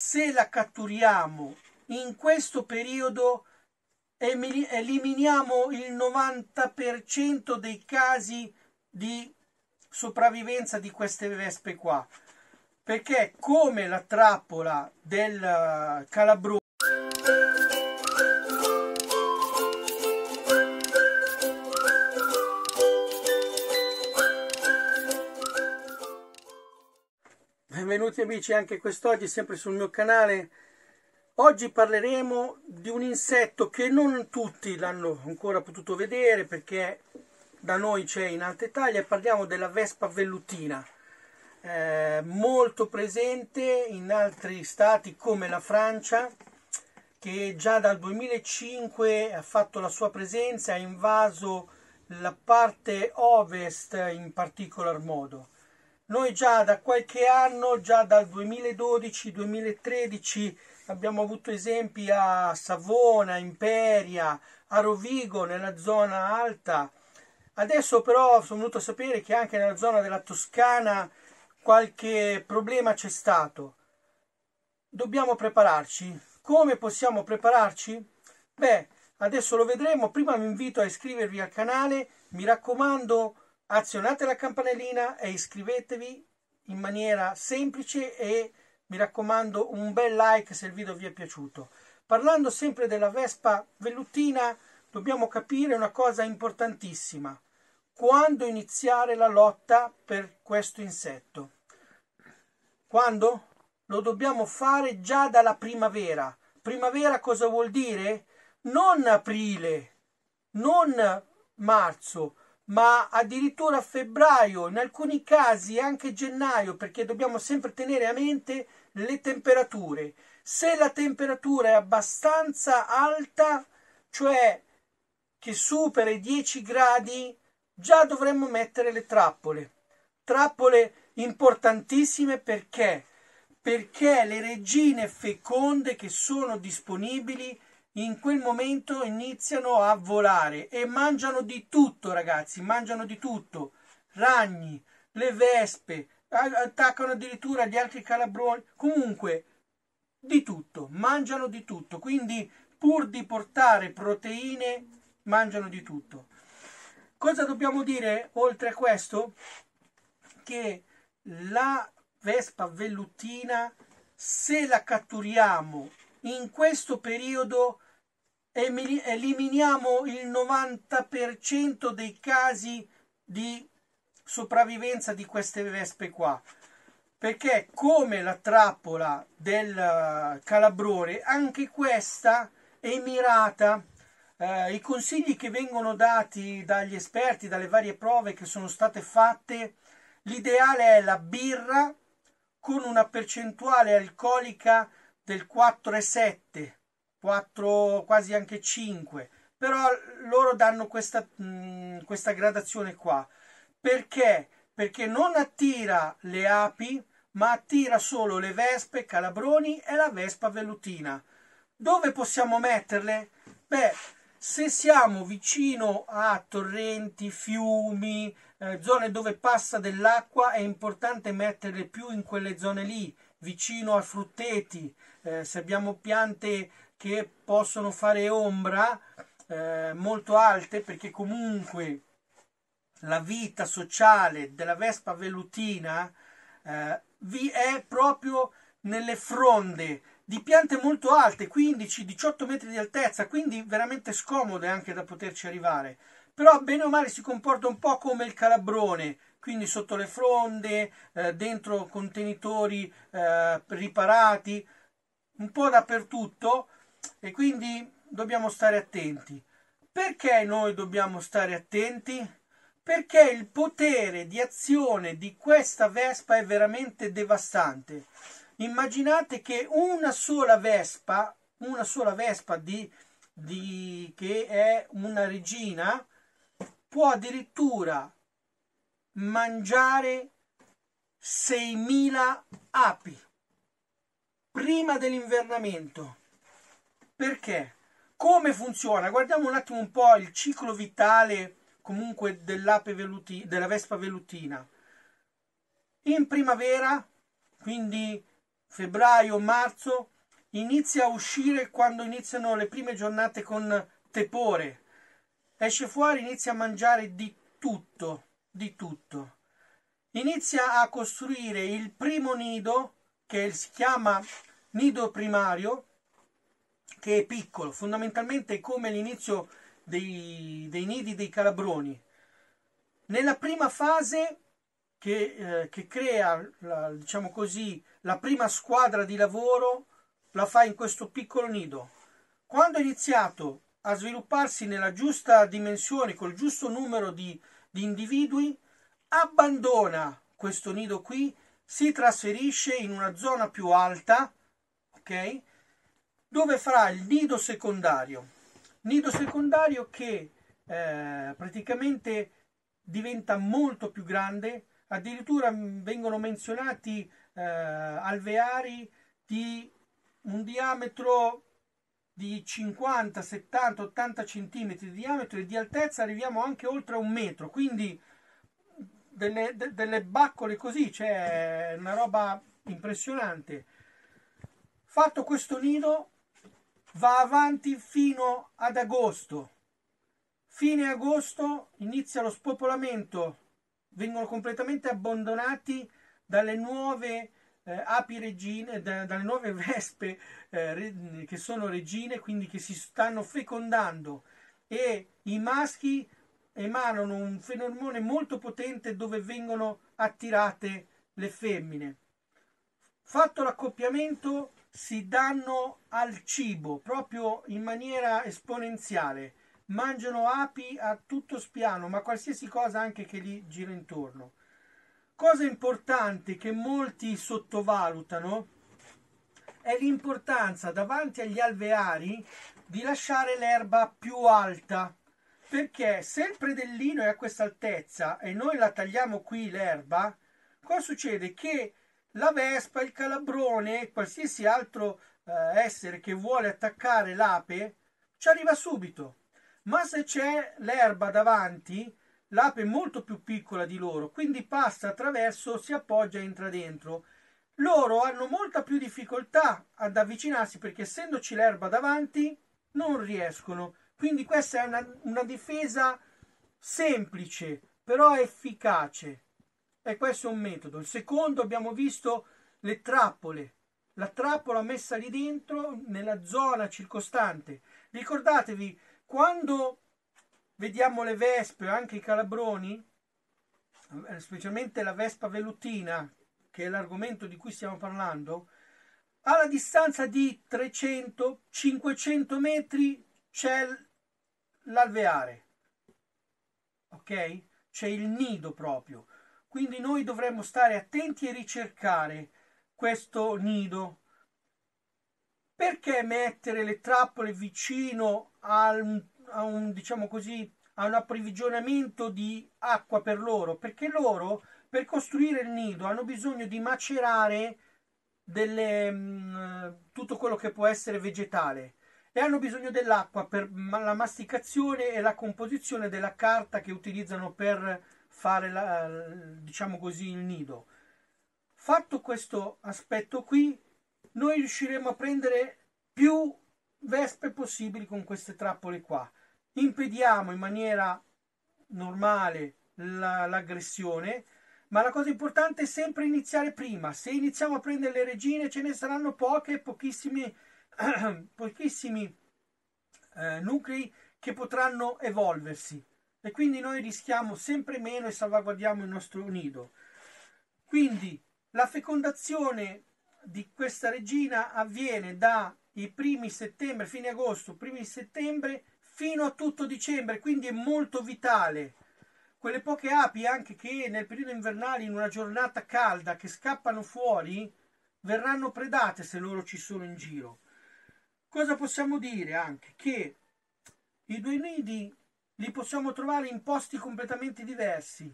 se la catturiamo in questo periodo eliminiamo il 90% dei casi di sopravvivenza di queste vespe qua. Perché come la trappola del calabrone benvenuti amici anche quest'oggi sempre sul mio canale oggi parleremo di un insetto che non tutti l'hanno ancora potuto vedere perché da noi c'è in Alta Italia parliamo della vespa vellutina eh, molto presente in altri stati come la Francia che già dal 2005 ha fatto la sua presenza, ha invaso la parte ovest in particolar modo. Noi già da qualche anno, già dal 2012-2013, abbiamo avuto esempi a Savona, Imperia, a Rovigo, nella zona alta. Adesso però sono venuto a sapere che anche nella zona della Toscana qualche problema c'è stato. Dobbiamo prepararci. Come possiamo prepararci? Beh, adesso lo vedremo. Prima vi invito a iscrivervi al canale. Mi raccomando, azionate la campanellina e iscrivetevi in maniera semplice e mi raccomando un bel like se il video vi è piaciuto. Parlando sempre della Vespa vellutina, dobbiamo capire una cosa importantissima. Quando iniziare la lotta per questo insetto? Quando? Lo dobbiamo fare già dalla primavera. Primavera cosa vuol dire? Non aprile, non marzo, ma addirittura febbraio, in alcuni casi anche gennaio, perché dobbiamo sempre tenere a mente le temperature. Se la temperatura è abbastanza alta, cioè che supera i 10 gradi, già dovremmo mettere le trappole. Trappole importantissime perché? Perché le regine feconde che sono disponibili in quel momento iniziano a volare e mangiano di tutto, ragazzi, mangiano di tutto. Ragni, le vespe, attaccano addirittura gli altri calabroni, comunque di tutto, mangiano di tutto, quindi pur di portare proteine mangiano di tutto. Cosa dobbiamo dire oltre a questo? Che la vespa vellutina, se la catturiamo in questo periodo, eliminiamo il 90% dei casi di sopravvivenza di queste vespe qua. Perché come la trappola del calabrone anche questa è mirata. Eh, i consigli che vengono dati dagli esperti dalle varie prove che sono state fatte L'ideale è la birra con una percentuale alcolica del 4,7, 4, quasi anche 5, però loro danno questa, mh, mm, questa gradazione qua. Perché? Perché non attira le api, ma attira solo le vespe, calabroni e la vespa vellutina. Dove possiamo metterle? Beh, se siamo vicino a torrenti, fiumi, eh, zone dove passa dell'acqua, è importante metterle più in quelle zone lì, vicino a frutteti. Eh, se abbiamo piante che possono fare ombra eh, molto alte, perché comunque la vita sociale della vespa vellutina eh, vi è proprio nelle fronde di piante molto alte, 15-18 metri di altezza, quindi veramente scomode anche da poterci arrivare. Però bene o male si comporta un po' come il calabrone, quindi sotto le fronde, eh, dentro contenitori eh, riparati, un po' dappertutto e quindi dobbiamo stare attenti. Perché noi dobbiamo stare attenti? Perché il potere di azione di questa vespa è veramente devastante immaginate che una sola vespa, una sola vespa di, di, che è una regina, può addirittura mangiare 6.000 api prima dell'invernamento. Perché? Come funziona? Guardiamo un attimo un po' il ciclo vitale comunque dell'ape veluti, della vespa velutina. In primavera, quindi febbraio, marzo, inizia a uscire quando iniziano le prime giornate con tepore. Esce fuori, inizia a mangiare di tutto, di tutto. Inizia a costruire il primo nido, che si chiama nido primario, che è piccolo, fondamentalmente come l'inizio dei, dei nidi dei calabroni. Nella prima fase che, eh, che crea, la, diciamo così, la prima squadra di lavoro, la fa in questo piccolo nido. Quando ha iniziato a svilupparsi nella giusta dimensione, col giusto numero di, di individui, abbandona questo nido qui, si trasferisce in una zona più alta, ok? Dove farà il nido secondario. Nido secondario che eh, praticamente diventa molto più grande, addirittura vengono menzionati eh, alveari di un diametro di 50, 70, 80 centimetri di diametro e di altezza arriviamo anche oltre un metro, quindi delle, de, delle baccole così, c'è una roba impressionante. Fatto questo nido va avanti fino ad agosto. Fine agosto inizia lo spopolamento, vengono completamente abbandonati dalle nuove eh, api regine, da, dalle nuove vespe eh, re, che sono regine, quindi che si stanno fecondando e i maschi emanano un fenomeno molto potente dove vengono attirate le femmine. Fatto l'accoppiamento si danno al cibo proprio in maniera esponenziale. Mangiano api a tutto spiano, ma qualsiasi cosa anche che gli gira intorno. Cosa importante che molti sottovalutano è l'importanza davanti agli alveari di lasciare l'erba più alta perché se il predellino è a questa altezza e noi la tagliamo qui l'erba, cosa succede? Che la vespa, il calabrone, qualsiasi altro eh, essere che vuole attaccare l'ape, ci arriva subito. Ma se c'è l'erba davanti, l'ape è molto più piccola di loro, quindi passa attraverso, si appoggia e entra dentro. Loro hanno molta più difficoltà ad avvicinarsi perché essendoci l'erba davanti non riescono quindi questa è una, una difesa semplice, però efficace. E questo è un metodo. Il secondo abbiamo visto le trappole. La trappola messa lì dentro nella zona circostante. Ricordatevi, quando vediamo le vespe o anche i calabroni, eh, specialmente la vespa velutina, che è l'argomento di cui stiamo parlando, alla distanza di 300-500 metri c'è l'alveare, ok? C'è il nido proprio. Quindi noi dovremmo stare attenti e ricercare questo nido. Perché mettere le trappole vicino a un, a un diciamo così, a un approvvigionamento di acqua per loro? Perché loro, per costruire il nido, hanno bisogno di macerare delle, mm, tutto quello che può essere vegetale e hanno bisogno dell'acqua per la masticazione e la composizione della carta che utilizzano per fare la, diciamo così il nido. Fatto questo aspetto qui, noi riusciremo a prendere più vespe possibili con queste trappole qua. Impediamo in maniera normale la, l'aggressione, ma la cosa importante è sempre iniziare prima. Se iniziamo a prendere le regine ce ne saranno poche, pochissime pochissimi eh, nuclei che potranno evolversi e quindi noi rischiamo sempre meno e salvaguardiamo il nostro nido. Quindi la fecondazione di questa regina avviene dai primi settembre, fine agosto, primi settembre fino a tutto dicembre, quindi è molto vitale. Quelle poche api anche che nel periodo invernale in una giornata calda che scappano fuori verranno predate se loro ci sono in giro. Cosa possiamo dire anche? Che i due nidi li possiamo trovare in posti completamente diversi.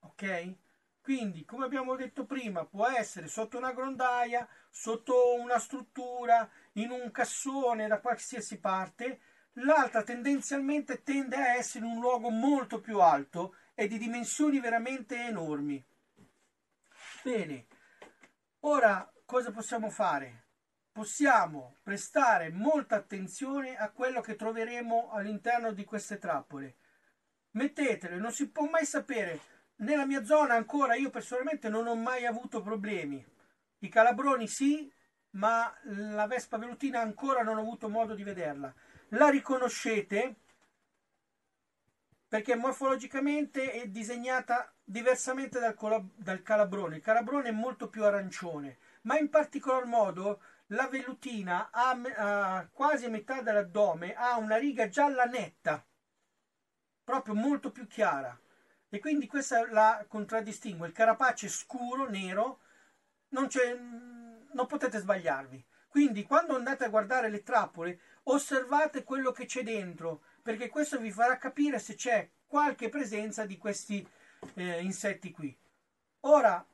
Ok? Quindi, come abbiamo detto prima, può essere sotto una grondaia, sotto una struttura, in un cassone, da qualsiasi parte. L'altra tendenzialmente tende a essere in un luogo molto più alto e di dimensioni veramente enormi. Bene, ora cosa possiamo fare? Possiamo prestare molta attenzione a quello che troveremo all'interno di queste trappole. Mettetele, non si può mai sapere. Nella mia zona ancora io personalmente non ho mai avuto problemi. I calabroni sì, ma la vespa velutina ancora non ho avuto modo di vederla. La riconoscete perché morfologicamente è disegnata diversamente dal, dal calabrone. Il calabrone è molto più arancione, ma in particolar modo la velutina ha, ha quasi a metà dell'addome ha una riga gialla netta, proprio molto più chiara. E quindi questa la contraddistingue. Il carapace scuro, nero, non, non potete sbagliarvi. Quindi quando andate a guardare le trappole, osservate quello che c'è dentro, perché questo vi farà capire se c'è qualche presenza di questi eh, insetti qui. Ora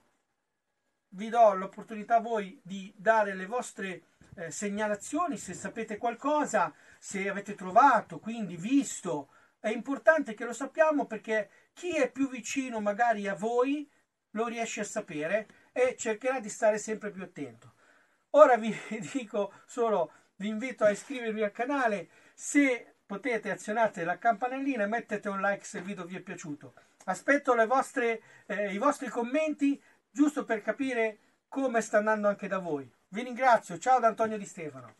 vi do l'opportunità a voi di dare le vostre eh, segnalazioni, se sapete qualcosa, se avete trovato, quindi visto. È importante che lo sappiamo perché chi è più vicino magari a voi lo riesce a sapere e cercherà di stare sempre più attento. Ora vi dico solo, vi invito a iscrivervi al canale, se potete azionate la campanellina e mettete un like se il video vi è piaciuto. Aspetto vostre, eh, i vostri commenti giusto per capire come sta andando anche da voi. Vi ringrazio, ciao da Antonio Di Stefano.